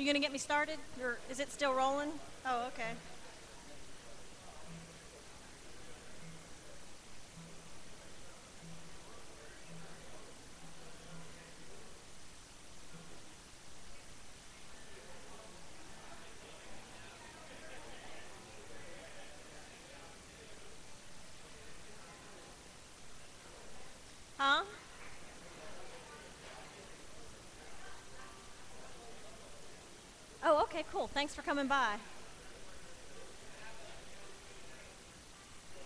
You gonna get me started, or is it still rolling? Oh, okay. Huh? Oh, okay, cool. Thanks for coming by.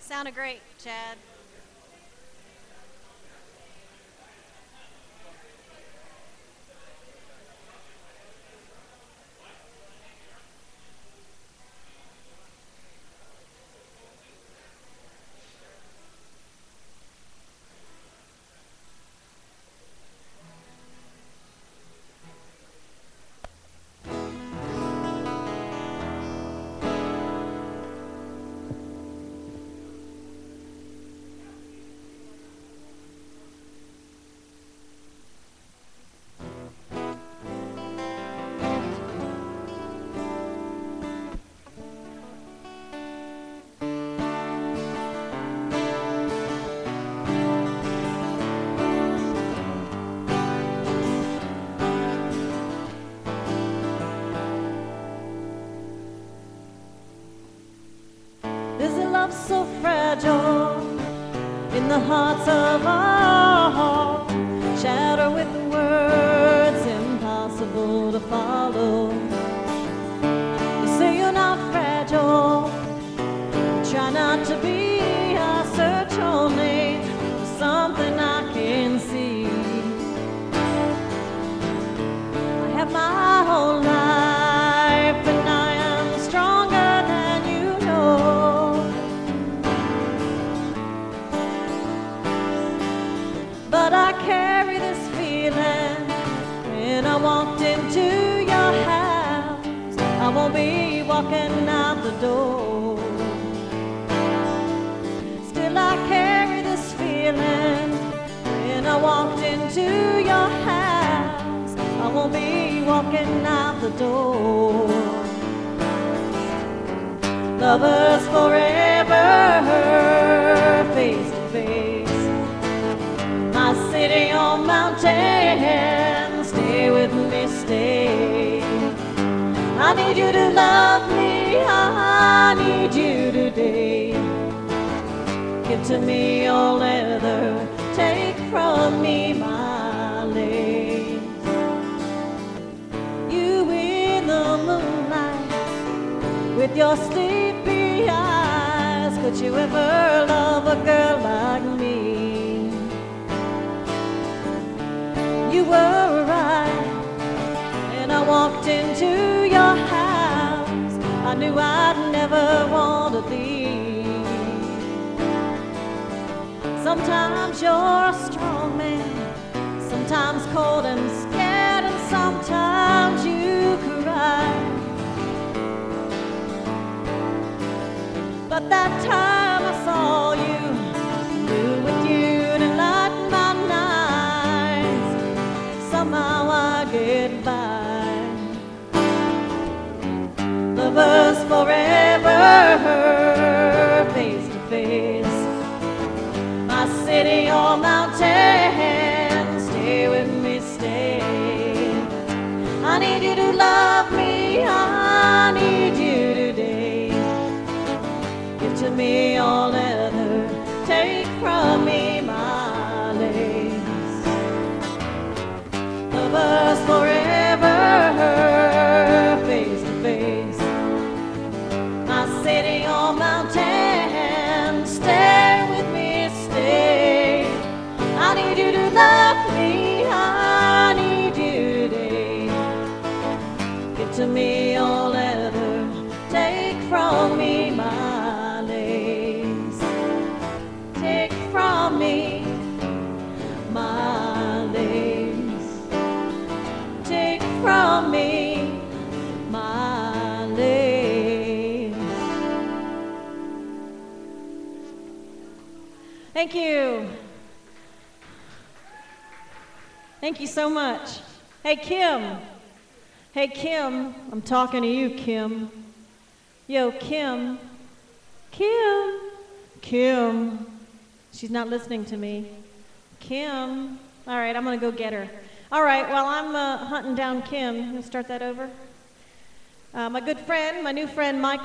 Sounded great, Chad. So fragile in the hearts of all? Shatter with words impossible to follow. You say you're not fragile. Try not to be. I carry this feeling when I walked into your house. I won't be walking out the door. Still, I carry this feeling when I walked into your house. I won't be walking out the door. Lovers forever, need you to love me, I need you today. Give to me your leather, take from me my lace. You in the moonlight with your sleepy eyes, could you ever love a girl like me? You were right, and I walked into. I knew I'd never want to leave. Sometimes you're a strong man, sometimes cold and I need you to love me, I need you today. Give to me all leather, take from me my lace. Lovers forever, face to face. My city to me all leather, take from me my lace. Take from me my lace. Take from me my lace. Thank you. Thank you so much. Hey, Kim, Hey, Kim, I'm talking to you, Kim. Yo, Kim. Kim. Kim. She's not listening to me. Kim. All right, I'm going to go get her. All right, while I'm uh, hunting down Kim, to start that over. Uh, my good friend, my new friend Michael.